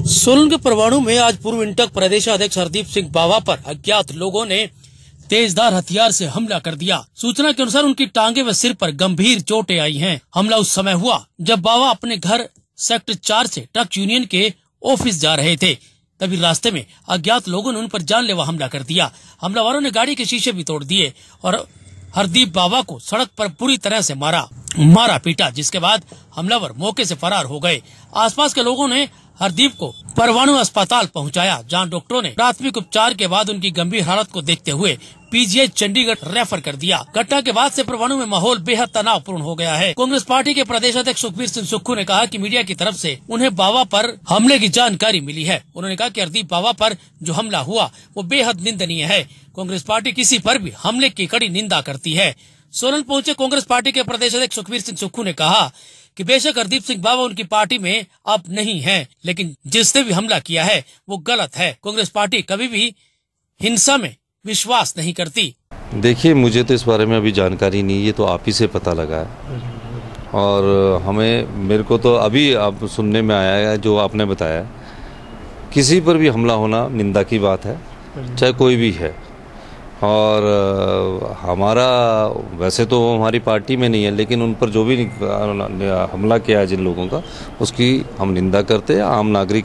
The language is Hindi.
सोलन के परवाणु में आज पूर्व इंटक प्रदेश अध्यक्ष हरदीप सिंह बाबा पर अज्ञात लोगों ने तेजदार हथियार से हमला कर दिया। सूचना के अनुसार उनकी टांगे व सिर पर गंभीर चोटें आई हैं। हमला उस समय हुआ जब बाबा अपने घर सेक्टर चार से ट्रक यूनियन के ऑफ़िस जा रहे थे। तभी रास्ते में अज्ञात लोगों ने उन पर जानलेवा हमला कर दिया। हमलावरों ने गाड़ी के शीशे भी तोड़ दिए और हरदीप बाबा को सड़क पर पूरी तरह से मारा। मारा पीटा, जिसके बाद हमलावर मौके से फरार हो गए। आसपास के लोगों ने हरदीप को परवाणु अस्पताल पहुँचाया, जहाँ डॉक्टरों ने प्राथमिक उपचार के बाद उनकी गंभीर हालत को देखते हुए पीजीआई चंडीगढ़ रेफर कर दिया। घटना के बाद से परवाणु में माहौल बेहद तनावपूर्ण हो गया है। कांग्रेस पार्टी के प्रदेश अध्यक्ष सुखबीर सिंह सुक्खू ने कहा कि मीडिया की तरफ़ से उन्हें बाबा पर हमले की जानकारी मिली है। उन्होंने कहा कि हरदीप बाबा पर जो हमला हुआ, वो बेहद निंदनीय है। कांग्रेस पार्टी किसी पर भी हमले की कड़ी निंदा करती है। सोलन पहुँचे कांग्रेस पार्टी के प्रदेश अध्यक्ष सुखबीर सिंह सुक्खू ने कहा कि बेशक हरदीप सिंह बाबा उनकी पार्टी में अब नहीं है, लेकिन जिसने भी हमला किया है, वो गलत है। कांग्रेस पार्टी कभी भी हिंसा में विश्वास नहीं करती। देखिए, मुझे तो इस बारे में अभी जानकारी नहीं, ये तो आप ही से पता लगा है। और हमें, मेरे को तो अभी अब सुनने में आया है, जो आपने बताया किसी पर भी हमला होना निंदा की बात है, चाहे कोई भी है। और हमारा, वैसे तो वो हमारी पार्टी में नहीं है, लेकिन उन पर जो भी हमला किया है जिन लोगों का, उसकी हम निंदा करते हैं, आम नागरिक